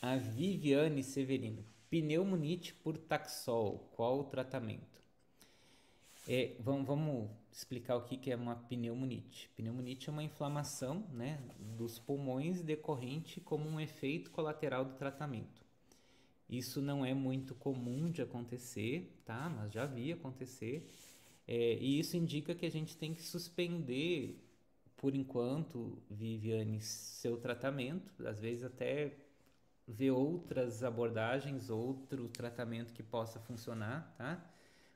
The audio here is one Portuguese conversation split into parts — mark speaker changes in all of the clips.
Speaker 1: A Viviane Severino. Pneumonite por taxol. Qual o tratamento? É, vamos, vamos, explicar o que, é uma pneumonite. Pneumonite é uma inflamação né, dos pulmões decorrente como um efeito colateral do tratamento. Isso não é muito comum de acontecer, tá? Mas já vi acontecer. É, e isso indica que a gente tem que suspender, por enquanto, Viviane, seu tratamento. Às vezes até ver outras abordagens, outro tratamento que possa funcionar, tá?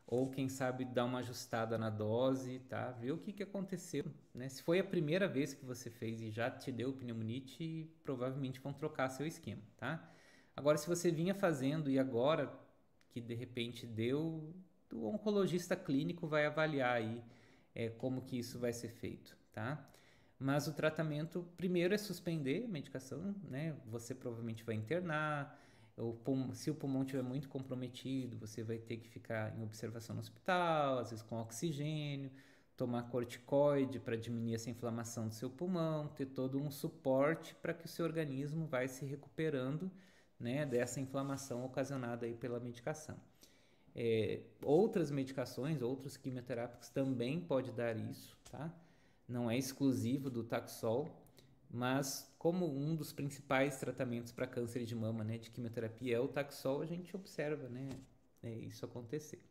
Speaker 1: Ou quem sabe dar uma ajustada na dose, tá? Ver o que, que aconteceu, né? Se foi a primeira vez que você fez e já te deu pneumonite, provavelmente vão trocar seu esquema, tá? Agora, se você vinha fazendo e agora que de repente deu, o oncologista clínico vai avaliar aí é, como que isso vai ser feito, tá? Mas o tratamento primeiro é suspender a medicação, né? Você provavelmente vai internar. O pulmão, se o pulmão estiver muito comprometido, você vai ter que ficar em observação no hospital, às vezes com oxigênio, tomar corticoide para diminuir essa inflamação do seu pulmão, ter todo um suporte para que o seu organismo vai se recuperando né, dessa inflamação ocasionada aí pela medicação. É, outras medicações, outros quimioterápicos também pode dar isso, tá? Não é exclusivo do Taxol, mas como um dos principais tratamentos para câncer de mama, né, de quimioterapia é o Taxol, a gente observa, né, é isso acontecer.